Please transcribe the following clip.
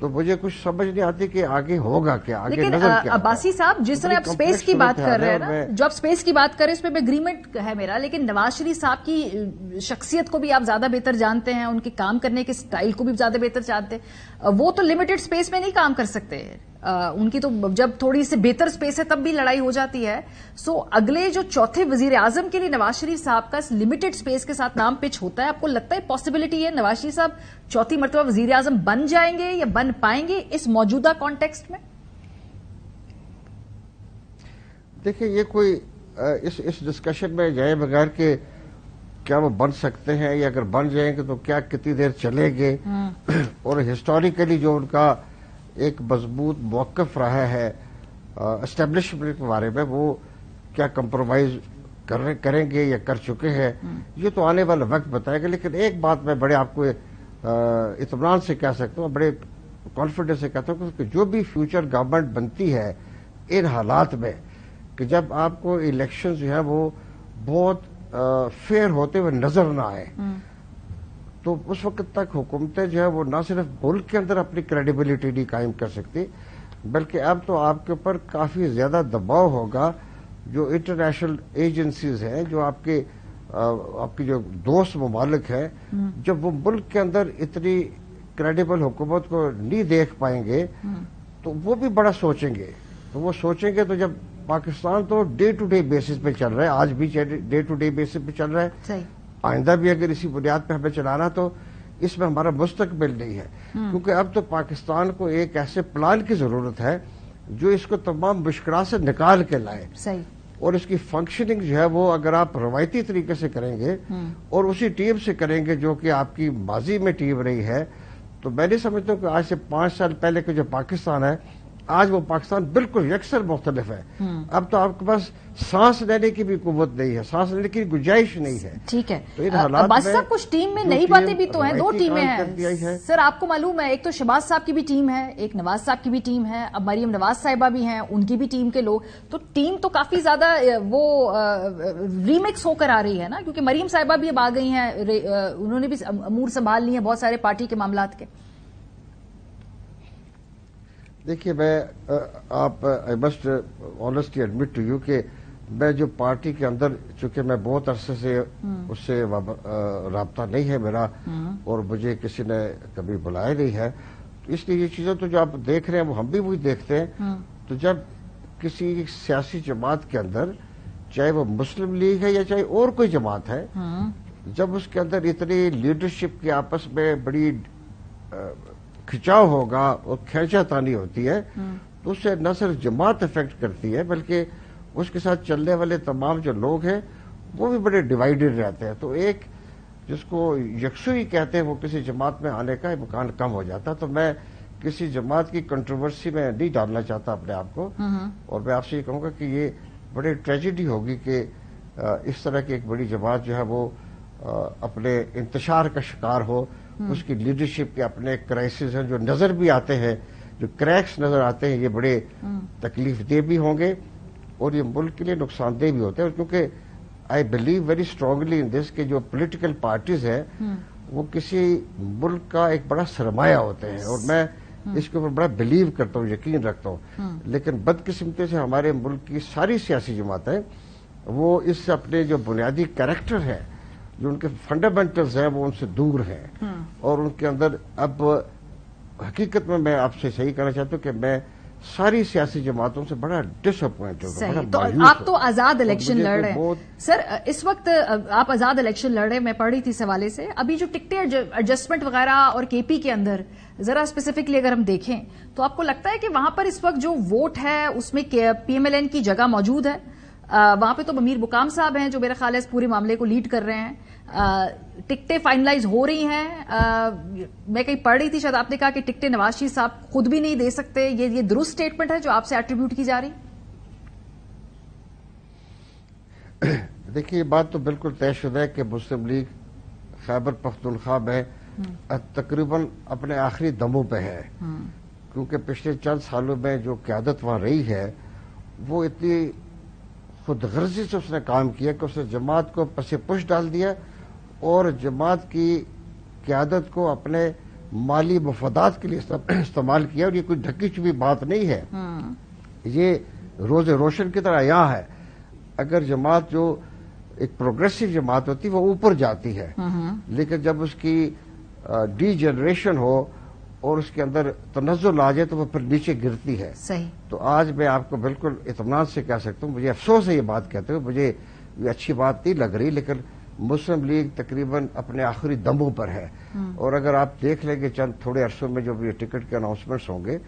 तो मुझे कुछ समझ नहीं आती कि आगे होगा क्या आगे लेकिन नज़र क्या अब्बासी साहब जिस तरह आप स्पेस की बात कर रहे हैं ना जो आप स्पेस की बात कर रहे हैं उसमें एग्रीमेंट है मेरा लेकिन नवाज़ शरीफ साहब की शख्सियत को भी आप ज़्यादा बेहतर जानते हैं उनके काम करने के स्टाइल को भी ज़्यादा बेहतर जानते हैं। वो तो लिमिटेड स्पेस में नहीं काम कर सकते। आ, उनकी तो जब थोड़ी सी बेहतर स्पेस है तब भी लड़ाई हो जाती है। सो अगले जो चौथे वज़ीर आज़म के लिए नवाज़ शरीफ साहब का लिमिटेड स्पेस के साथ नाम पिच होता है आपको लगता है पॉसिबिलिटी है नवाज़ शरीफ साहब चौथी मरतबा वज़ीर आज़म बन जाएँगे या बन पाएँगे इस मौजूदा कॉन्टेक्स्ट में? देखिए ये कोई इस इस डिस्कशन में जाए बगैर के क्या वो बन सकते हैं या अगर बन जाएँगे तो क्या कितनी देर चलेंगे? हम्म। और हिस्टोरिकली जो उनका एक मज़बूत मौकफ रहा है इस्टेब्लिशमेंट के बारे में वो क्या कंप्रोमाइज कर, करेंगे या कर चुके हैं हम्म। ये तो आने वाला वक्त बताएगा लेकिन एक बात मैं बड़े आपको इतमान से कह सकता हूँ बड़े कॉन्फिडेंस से कहता हूँ कि जो भी फ्यूचर गवर्नमेंट बनती है इन हालात में कि जब आपको इलेक्शन जो है वो बहुत फेयर होते हुए नज़र ना आए हम्म। तो उस वक्त तक हुकूमतें जो है वो ना सिर्फ़ मुल्क के अंदर अपनी क्रेडिबिलिटी नहीं कायम कर सकती बल्कि अब तो आपके ऊपर काफ़ी ज़्यादा दबाव होगा जो इंटरनेशनल एजेंसीज हैं जो आपके आपकी जो दोस्त ममालिक है हम्म। जब वो मुल्क के अंदर इतनी क्रेडिबल हुकूमत को नहीं देख पाएँगे हम्म। तो वो भी बड़ा सोचेंगे तो वो सोचेंगे तो जब पाकिस्तान तो डे टू डे बेसिस पे चल रहा है आज भी डे टू डे बेसिस पे चल रहा है आइंदा भी अगर इसी बुनियाद पर हमें चलाना तो इसमें हमारा मुस्तकबिल नहीं है हम्म। क्योंकि अब तो पाकिस्तान को एक ऐसे प्लान की ज़रूरत है जो इसको तमाम मुश्किल से निकाल के लाए सही और इसकी फंक्शनिंग जो है वो अगर आप रवायती तरीके से करेंगे हम्म। और उसी टीम से करेंगे जो कि आपकी माजी में टीम रही है तो मैं नहीं समझता कि आज से पाँच साल पहले का जो पाकिस्तान है आज वो पाकिस्तान बिल्कुल यकसर मुख्तलिफ़ है। हम्म। अब तो आपके पास सांस लेने की भी कुत नहीं है सांस लेने की गुंजाइश नहीं है। ठीक है। तो इन हालात में कुछ टीम में नई बातें भी तो हैं दो टीमें हैं। है। सर आपको मालूम है एक तो शबाज साहब की भी टीम है एक नवाज़ साहब की भी टीम है अब मरियम नवाज़ साहिबा भी हैं उनकी भी टीम के लोग। तो टीम तो काफ़ी ज़्यादा वो रीमिक्स होकर आ रही है ना? क्योंकि मरियम साहिबा भी अब आ गई हैं उन्होंने भी अमूर संभाल ली है बहुत सारे पार्टी के मामला के। देखिए मैं आप I must honestly admit to you कि मैं जो पार्टी के अंदर चूँकि मैं बहुत अरसे से हम्म। उससे रबता नहीं है मेरा हम्म। और मुझे किसी ने कभी बुलाया नहीं है तो इसलिए ये चीज़ें तो जो आप देख रहे हैं वो हम भी वही देखते हैं हम्म। तो जब किसी सियासी जमात के अंदर चाहे वो मुस्लिम लीग है या चाहे और कोई जमात है जब उसके अंदर इतनी लीडरशिप की आपस में बड़ी खिंचाव होगा और खेचातानी होती है तो उससे न सिर्फ़ जमात इफ़ेक्ट करती है बल्कि उसके साथ चलने वाले तमाम जो लोग हैं वो भी बड़े डिवाइडेड रहते हैं। तो एक जिसको यकसुई कहते हैं वो किसी जमात में आने का इम्कान कम हो जाता। तो मैं किसी जमात की कंट्रोवर्सी में नहीं डालना चाहता अपने आप को। और मैं आपसे ये कहूँगा कि ये बड़ी ट्रेजिडी होगी कि इस तरह की एक बड़ी जमात जो है वो अपने इंतज़ार का शिकार हो हम्म। उसकी लीडरशिप के अपने क्राइसिस हैं जो नज़र भी आते हैं जो क्रैक्स नज़र आते हैं ये बड़े हम्म। तकलीफ़ दे भी होंगे और ये मुल्क के लिए नुकसानदेह भी होते हैं। क्योंकि I believe very strongly in this के जो पोलिटिकल पार्टीज़ है हम्म। वो किसी मुल्क का एक बड़ा सरमाया होते हैं। और मैं इसके ऊपर बड़ा बिलीव करता हूँ यकीन रखता हूँ। लेकिन बदकिस्मती से हमारे मुल्क की सारी सियासी जमातें वो इस अपने जो बुनियादी कैरेक्टर है जो उनके फंडामेंटल्स हैं वो उनसे दूर हैं। हम्म। और उनके अंदर अब हकीकत में मैं आपसे सही कहना चाहता हूँ कि मैं सारी सियासी जमातों से बड़ा डिसअपॉइंट हूँ तो आप तो आज़ाद इलेक्शन लड़ रहे हैं। सर इस वक्त आप आज़ाद इलेक्शन लड़ रहे हैं मैं पढ़ रही थी इस हवाले से। अभी जो टिकटें एडजस्टमेंट वगैरह और केपी के अंदर जरा स्पेसिफिकली अगर हम देखें तो आपको लगता है कि वहाँ पर इस वक्त जो वोट है उसमें पीएमएलएन की जगह मौजूद है? वहाँ पे तो अमीर बुकाम साहब हैं जो मेरा ख्याल है इस पूरे मामले को लीड कर रहे हैं। टिकटें फाइनलाइज हो रही हैं। मैं कहीं पढ़ रही थी शायद आपने कहा कि टिकटें नवाज़ शरीफ साहब खुद भी नहीं दे सकते। ये ये दुरुस्त स्टेटमेंट है जो आपसे एट्रीब्यूट की जा रही? देखिए ये बात तो बिल्कुल तयशुदा है कि मुस्लिम लीग खैबर पख्तूनख्वा में हम्म। तकरीबन अपने आखिरी दमों पे है। हम्म। क्योंकि पिछले चंद सालों में जो क्यादत वहाँ रही है वो इतनी खुद गर्जी से उसने काम किया कि उसने जमात को पसे पुश डाल दिया और जमात की क्यादत को अपने माली मफादात के लिए इस्तेमाल किया और ये कोई ढकी छुपी बात नहीं है। ये रोज रोशन की तरह यहाँ है। अगर जमात जो एक प्रोग्रेसिव जमात होती है वो ऊपर जाती है। लेकिन जब उसकी डी जनरेशन हो और उसके अंदर तनजुल आ जाए तो वो फिर नीचे गिरती है। सही। तो आज मैं आपको बिल्कुल इतमान से कह सकता हूँ मुझे अफसोस है ये बात कहते हुए मुझे ये अच्छी बात नहीं लग रही लेकिन मुस्लिम लीग तकरीबन अपने आखिरी दमों पर है। और अगर आप देख लेंगे चंद थोड़े अरसों में जो भी टिकट के अनाउंसमेंट्स होंगे